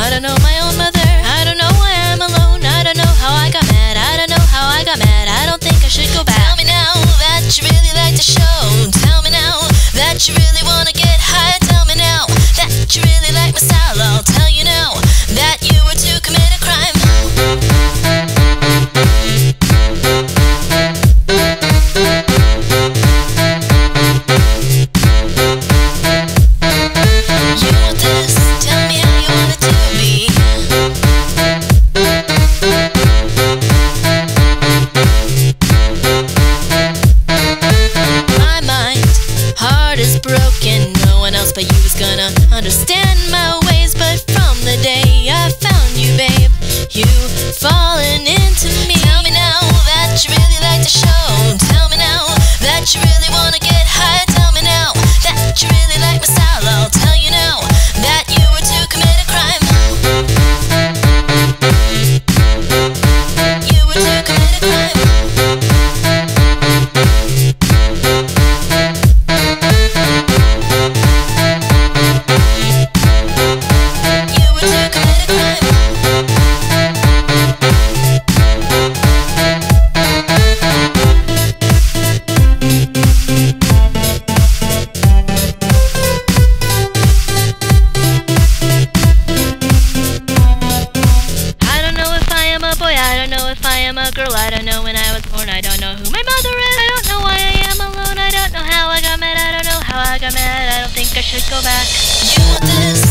I don't know my own mother. I don't know why I'm alone. I don't know how I got mad. I don't know how I got mad. I don't think I should go back. Tell me now that you really like the show. Tell me now that you really wanna. Understand a girl, I don't know when I was born, I don't know who my mother is, I don't know why I am alone, I don't know how I got mad, I don't know how I got mad, I don't think I should go back. You want this?